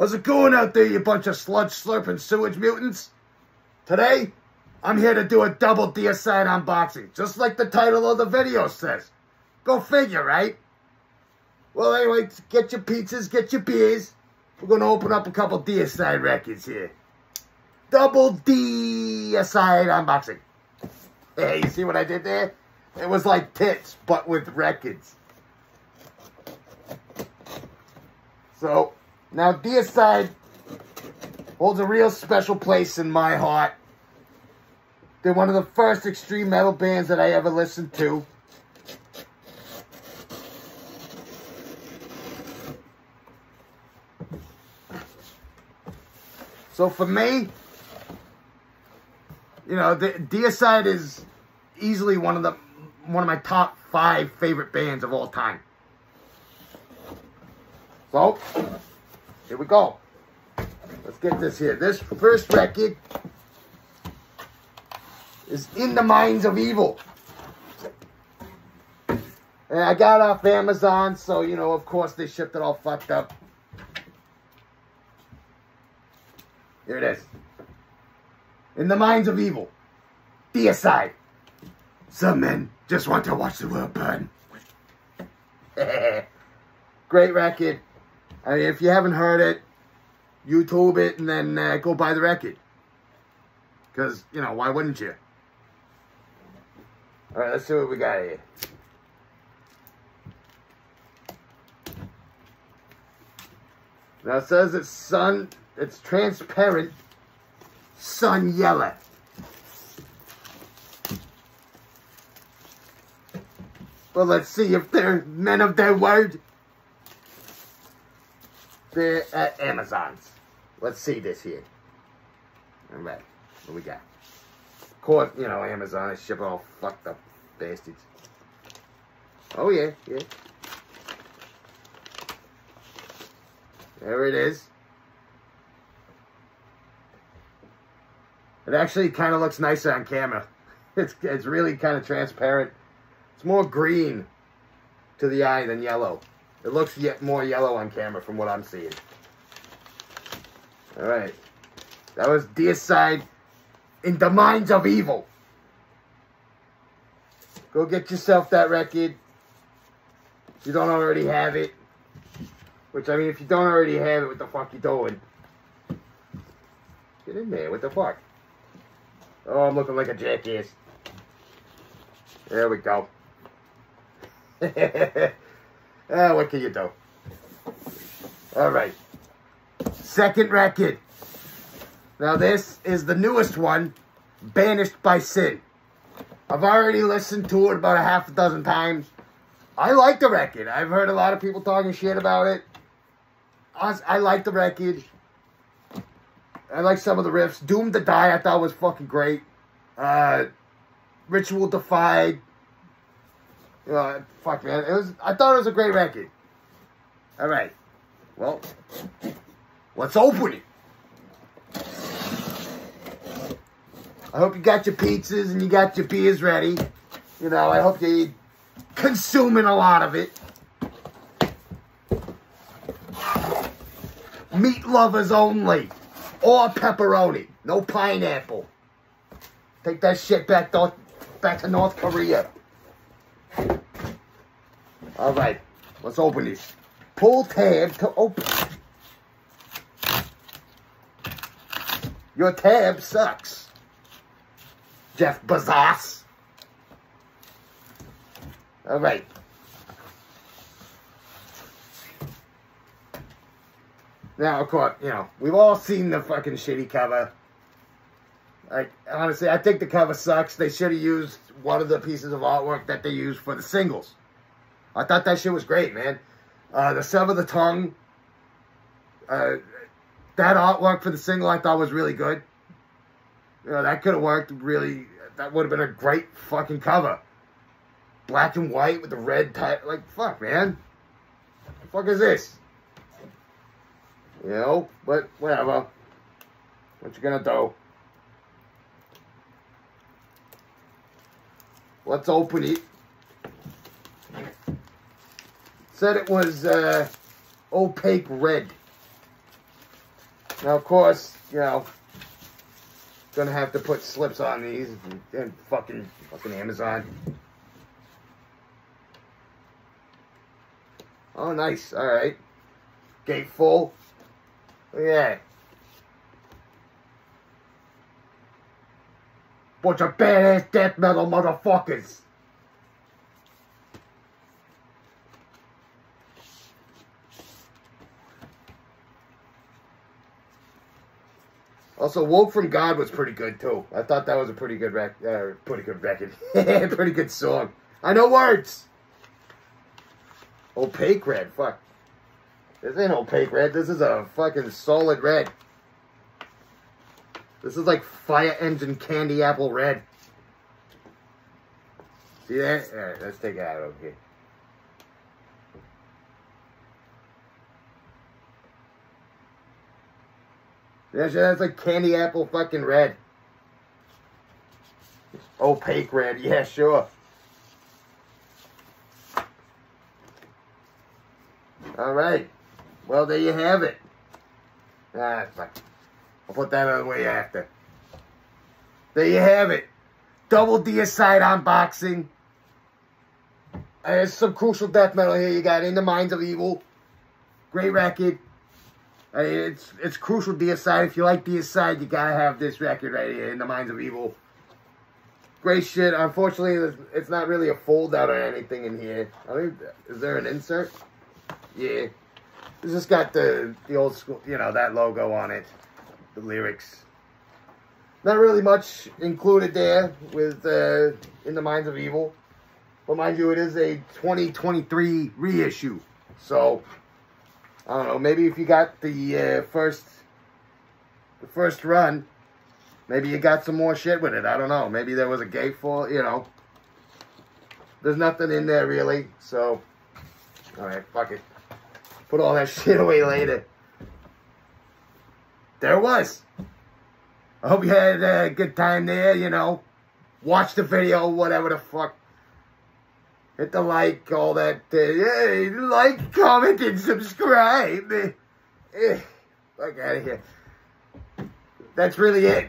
How's it going out there, you bunch of sludge slurping sewage mutants? Today, I'm here to do a double deicide unboxing, just like the title of the video says. Go figure, right? Well, anyway, get your pizzas, get your beers. We're going to open up a couple deicide records here. Double deicide unboxing. Hey, you see what I did there? It was like tits, but with records. So, now Deicide holds a real special place in my heart. They're one of the first extreme metal bands that I ever listened to. So for me, you know, the Deicide is easily one of the one of my top five favorite bands of all time. So, here we go. Let's get this here. This first record is In the Minds of Evil. And I got off Amazon, so, you know, of course they shipped it all fucked up. Here it is. In the Minds of Evil. Deicide. Some men just want to watch the world burn. Great record. I mean, if you haven't heard it, YouTube it and then uh, go buy the record. Because, you know, why wouldn't you? All right, let's see what we got here. Now it says it's sun, it's transparent sun yellow. Well, let's see if they're men of their word. They're at Amazon's. Let's see this here. All right, what we got? Of course, you know, Amazon is shipping all fucked up bastards. Oh, yeah, yeah. There it is. It actually kind of looks nicer on camera. It's, it's really kind of transparent. It's more green to the eye than yellow. It looks yet more yellow on camera from what I'm seeing. All right. That was Deicide in the Minds of Evil. Go get yourself that record. If you don't already have it. Which, I mean, if you don't already have it, what the fuck you doing? Get in there. What the fuck? Oh, I'm looking like a jackass. There we go. ah, what can you do? All right. Second record. Now this is the newest one, Banished by Sin. I've already listened to it about a half a dozen times. I like the record. I've heard a lot of people talking shit about it. I, I like the record. I like some of the riffs. Doomed to Die I thought was fucking great. Uh, Ritual Defiled. Fuck, man. It was. I thought it was a great record. All right. Well, let's open it. I hope you got your pizzas and you got your beers ready. You know, I hope you're consuming a lot of it. Meat lovers only. Or pepperoni. No pineapple. Take that shit back, to, back to North Korea. All right, let's open this. Pull tab to open. Your tab sucks. Jeff Bezos. All right. Now, of course, you know, we've all seen the fucking shitty cover. Like, honestly, I think the cover sucks. They should have used one of the pieces of artwork that they used for the singles. I thought that shit was great, man. Uh, the Sever the Tongue, uh, that artwork for the single I thought was really good. You know, that could have worked really, that would have been a great fucking cover. Black and white with the red tie, like, fuck, man. The fuck is this? You know, but whatever. What you gonna do? Let's open it. Said it was uh, opaque red. Now, of course, you know, gonna have to put slips on these and, and fucking fucking Amazon. Oh, nice. All right. Gatefold. Look at that. Bunch of badass death metal motherfuckers. Also, Woke from God was pretty good too. I thought that was a pretty good rec, uh, pretty good record, pretty good song. I know words. Opaque red, fuck. This ain't opaque red. This is a fucking solid red. This is like fire engine candy apple red. See that? Alright, let's take it out of here. Yeah, that's like candy apple fucking red. Opaque red, yeah, sure. All right. Well, there you have it. Ah, fuck. I'll put that out of the way after. There you have it. Double Deicide unboxing. There's some crucial death metal here. You got In the Minds of Evil. Great record. I mean, it's it's crucial Deicide. If you like Deicide, you gotta have this record right here, In the Minds of Evil. Great shit. Unfortunately, it's not really a fold out or anything in here. I mean, is there an insert? Yeah. It's just got the, the old school, you know, that logo on it. The lyrics. Not really much included there with uh, In the Minds of Evil. But mind you, it is a 2023 reissue. So, I don't know, maybe if you got the uh, first the first run, maybe you got some more shit with it. I don't know. Maybe there was a gatefold, you know. There's nothing in there really, so alright, fuck it. Put all that shit away later. There it was. I hope you had a good time there, you know. Watch the video, whatever the fuck. Hit the like, all that. Yeah, like, comment, and subscribe. Fuck out of here. That's really it.